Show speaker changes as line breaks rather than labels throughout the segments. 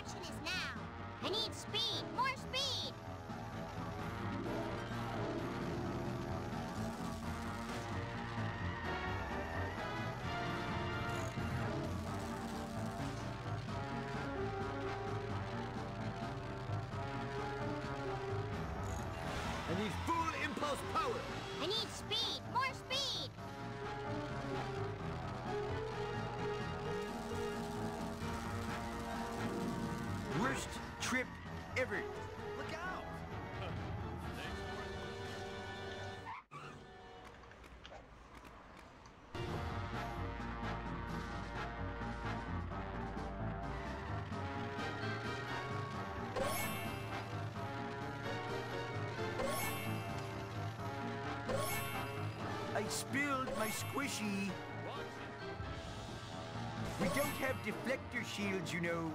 action is now. I need speed, more speed.
Trip ever.
Look out!
I spilled my squishy. We don't have deflector shields, you know.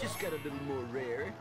Just got a little more rare.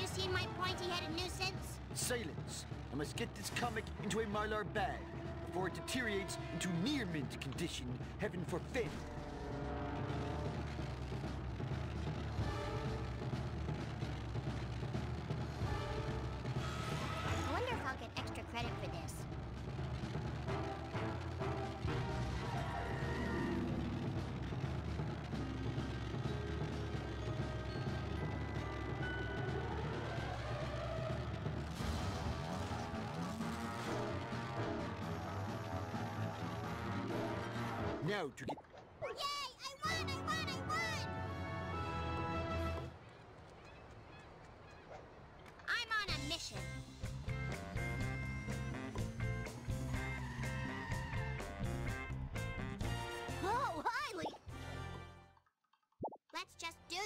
You
seen my pointy-headed nuisance?
Silence. I must get this comic into a mylar bag before it deteriorates into near mint condition. Heaven forfend.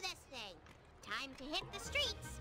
This thing. Time to hit the streets.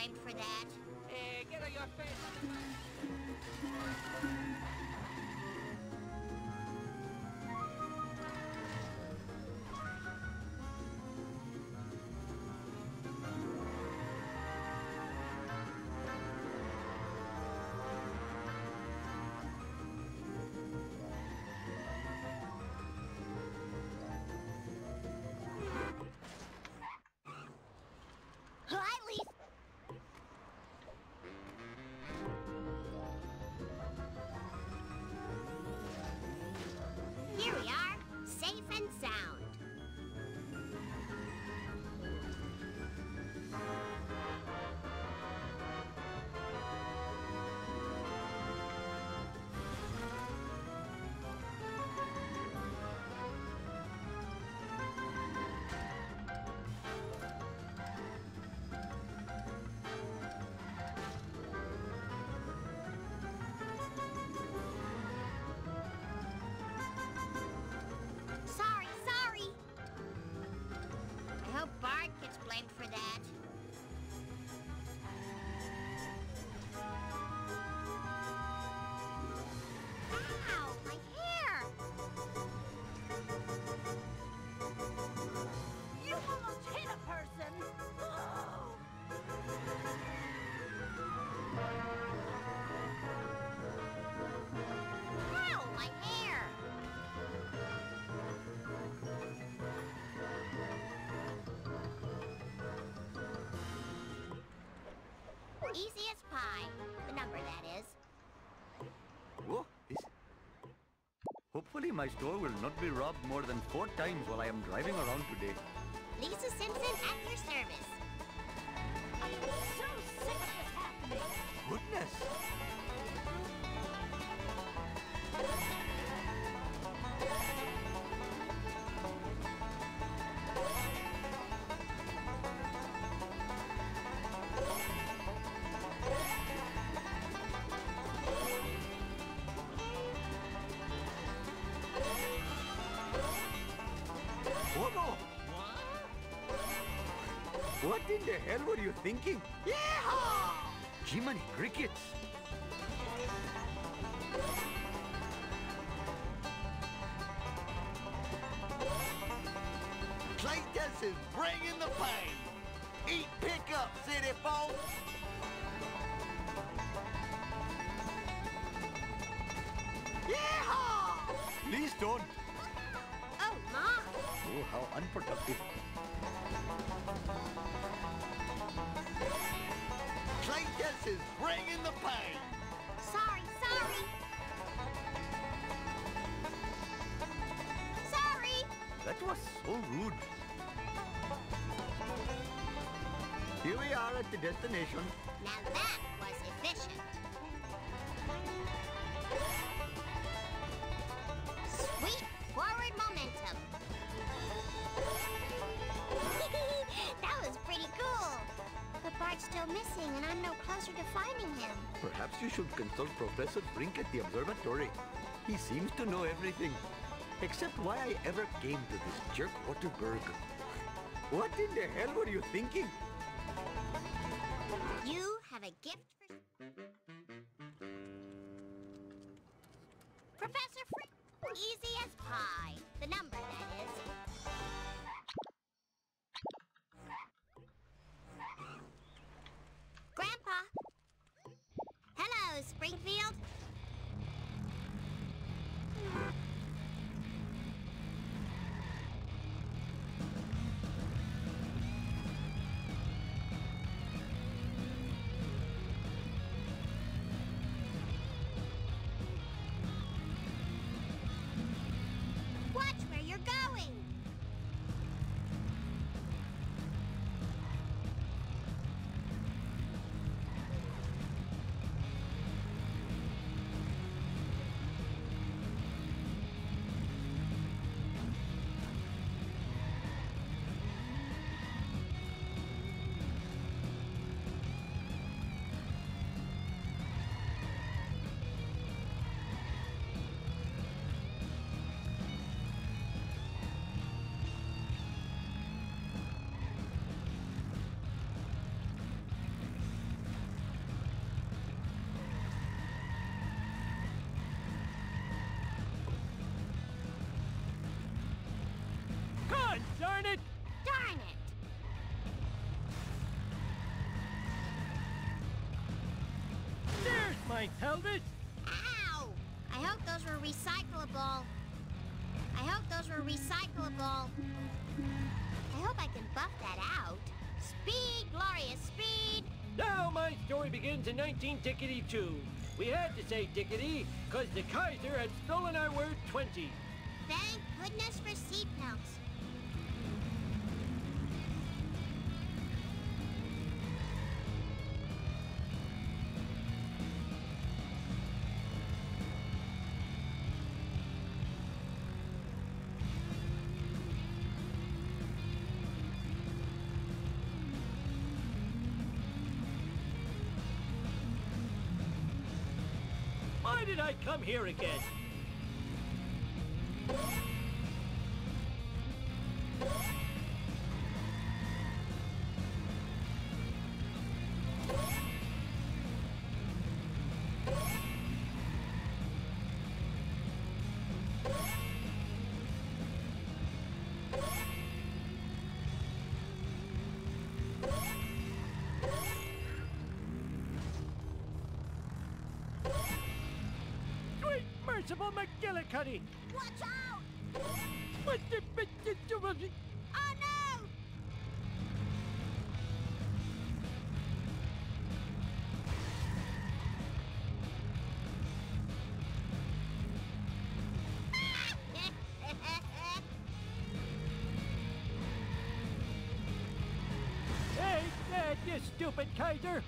Blamed for that. Easy as pie. The number, that is.
Whoa, this... Hopefully my store will not be robbed more than four times while I am driving around today.
Lisa Simpson at your service.
What in the hell were you thinking? Yeehaw! Jiminy crickets! Cletus is bringing the pain! Eat pickup, city folks! Yeehaw! Please don't!
Oh, Mom!
Oh, how unproductive. Cletus is bringing the pain!
Sorry, sorry! Sorry!
That was so rude. Here we are at the destination.
Now that Bart's still missing, and I'm no closer to finding him.
Perhaps you should consult Professor Frink at the observatory. He seems to know everything. Except why I ever came to this jerk Waterberg. What in the hell were you thinking?
You have a gift for... Professor Free. Easy as pie. The number, that is.
Velvet?
Ow! I hope those were recyclable. I hope those were recyclable. I hope I can buff that out. Speed, glorious speed!
Now my story begins in 19 Tickety 2. We had to say Tickety, because the Kaiser had stolen our word 20.
Thank goodness for seatbelts.
I come here again? Merciful McGillicuddy!
Watch out!
What the...
Oh no!
Hey, Dad, you stupid Kaiser!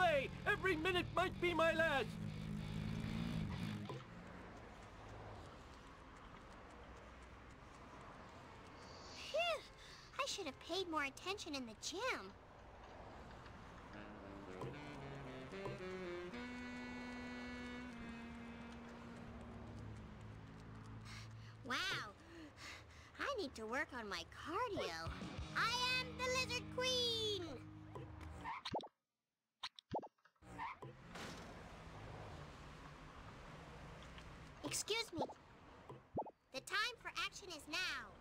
Get out of my way! Every minute might be my last!
Phew! I should have paid more attention in the gym. Wow. I need to work on my cardio. I am the Lizard Queen! Excuse me. The time for action is now.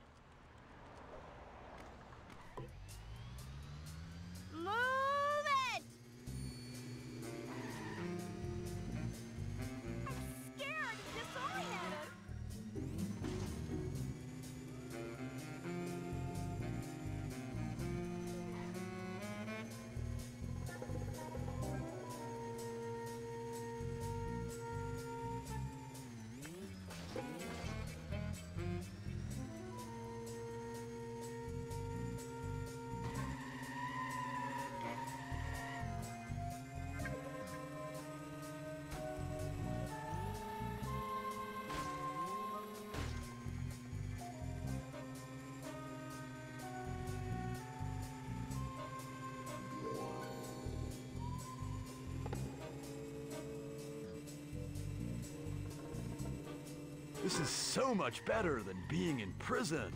This is so much better than being in prison.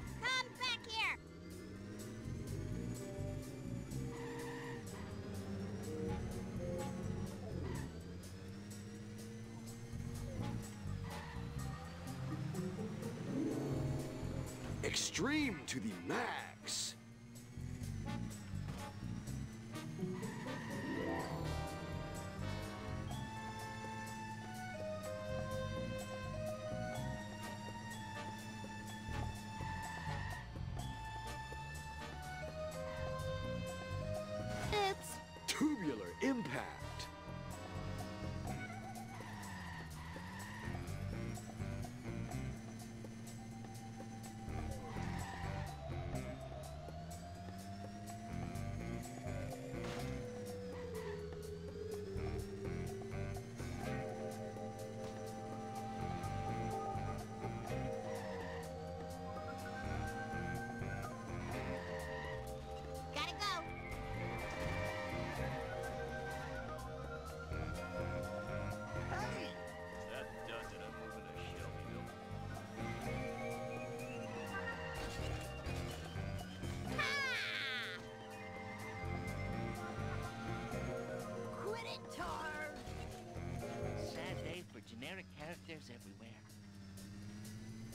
Characters everywhere.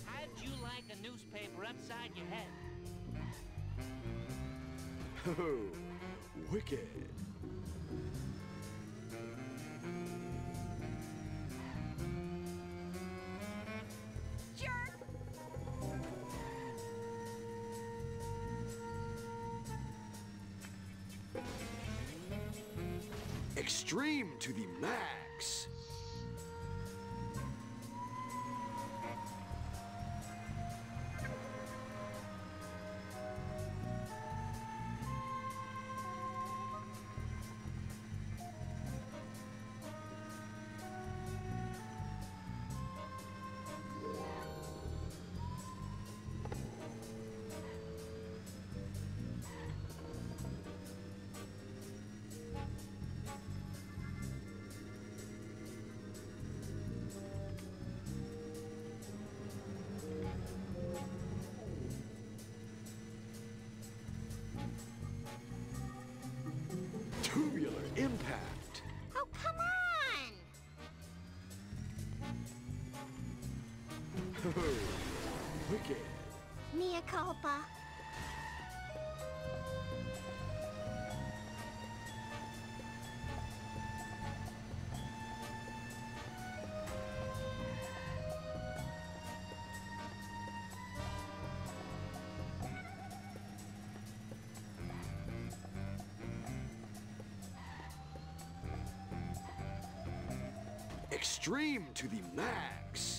How'd you like a newspaper upside your head?
Oh, wicked.
On!
Wicked.
Mea culpa.
Extreme to the max.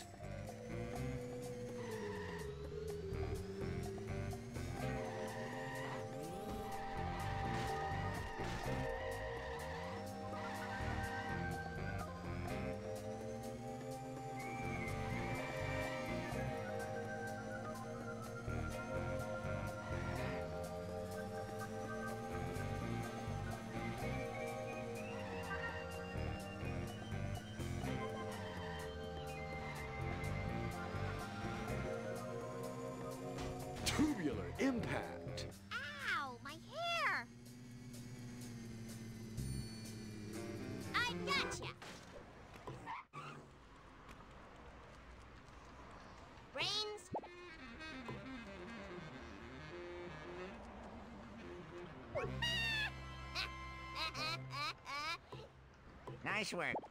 Nice work.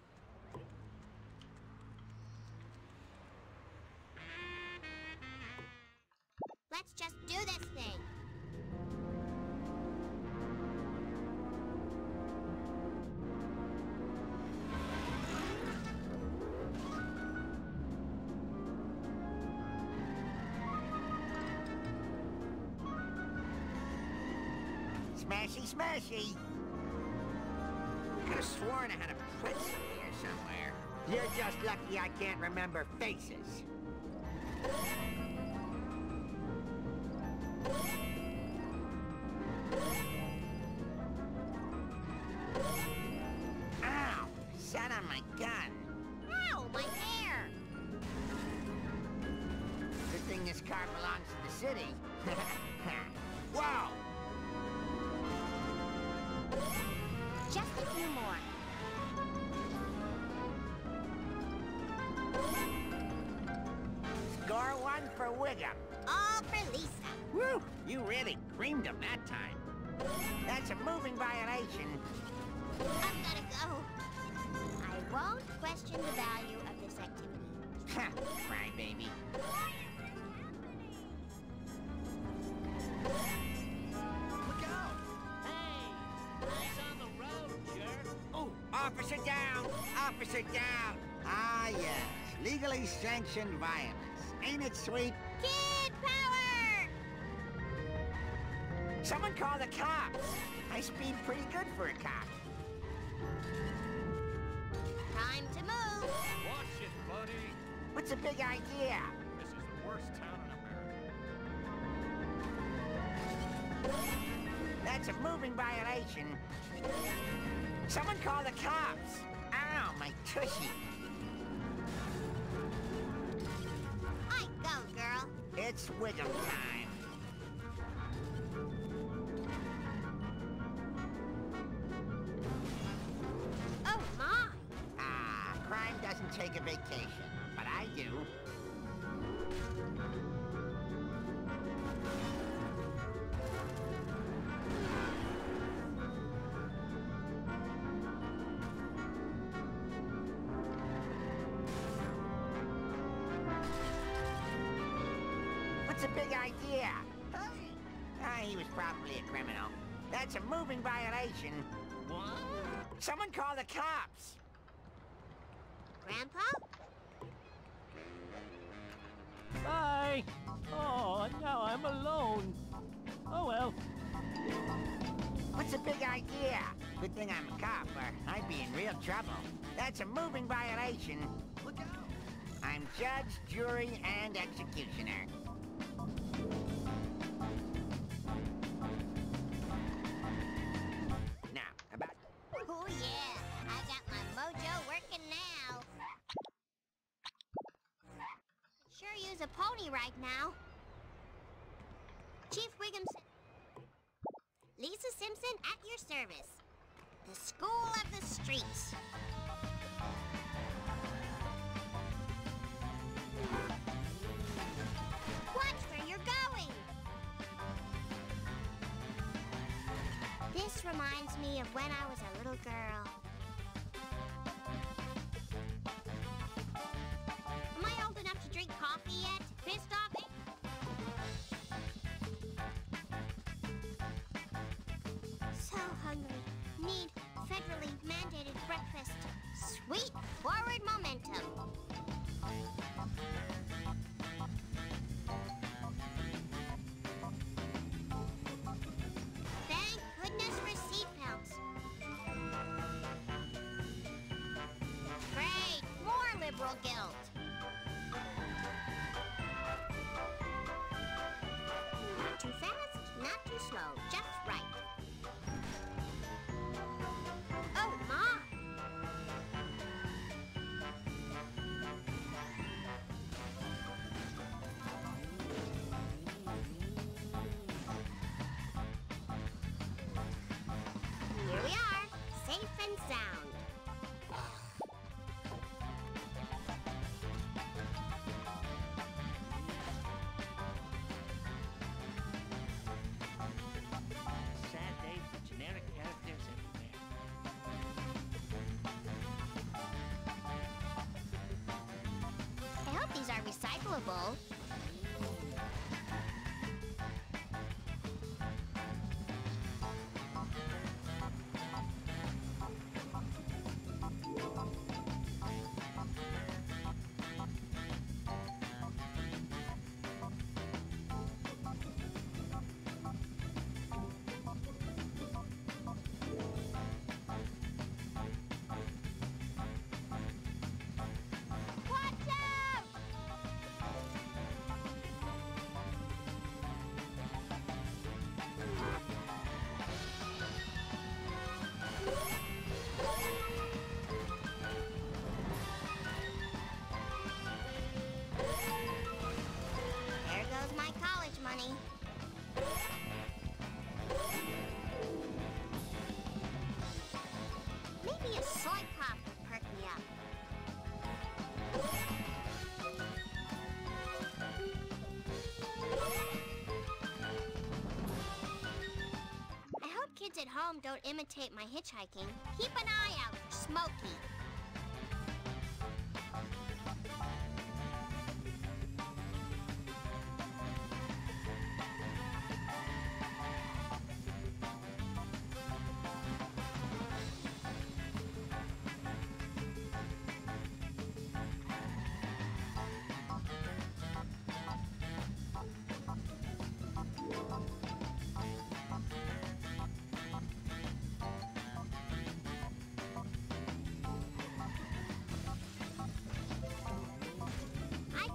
My gun.
Ow, my hair!
Good thing this car belongs to the city. Whoa!
Just a few more.
Score one for Wiggum.
All for Lisa.
Woo! You really creamed him that time. That's a moving violation.
I'm gonna go. I won't question the value of this activity.
Ha! Cry, baby. Look out! Hey! Eyes on the road, jerk! Oh, officer down! Officer down! Ah, yes. Legally sanctioned violence. Ain't it sweet?
Kid power!
Someone call the cops! I speed pretty good for a cop.
Time to move.
Watch it, buddy.
What's the big idea?
This is the worst town in America.
That's a moving violation. Someone call the cops! Ow, my tushy!
I go, girl.
It's Wiggum time. Take a vacation, but I do. What's a big idea? Hey. Ah, he was probably a criminal. That's a moving violation. What? Someone call the cops.
Grandpa?
Bye. Oh, now I'm alone. Oh well.
What's the big idea? Good thing I'm a cop, or I'd be in real trouble. That's a moving violation. Look out! I'm judge, jury, and executioner.
Use a pony right now. Chief Wiggum... Lisa Simpson at your service. The School of the Streets. Watch where you're going. This reminds me of when I was a little girl. Drink coffee yet? Pissed off? Recyclable. Imitate my hitchhiking. Keep an eye out for Smokey.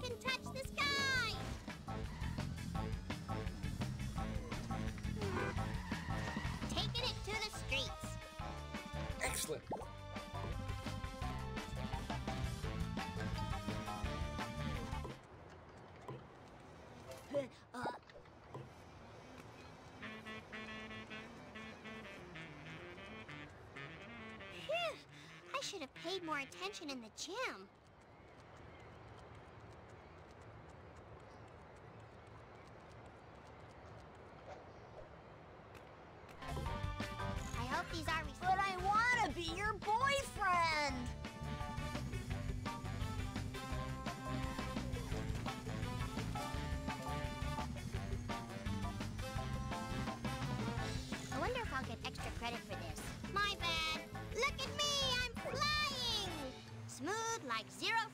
Can touch the sky! Taking it to the streets.
Excellent.
uh. Phew, I should have paid more attention in the gym. Zero.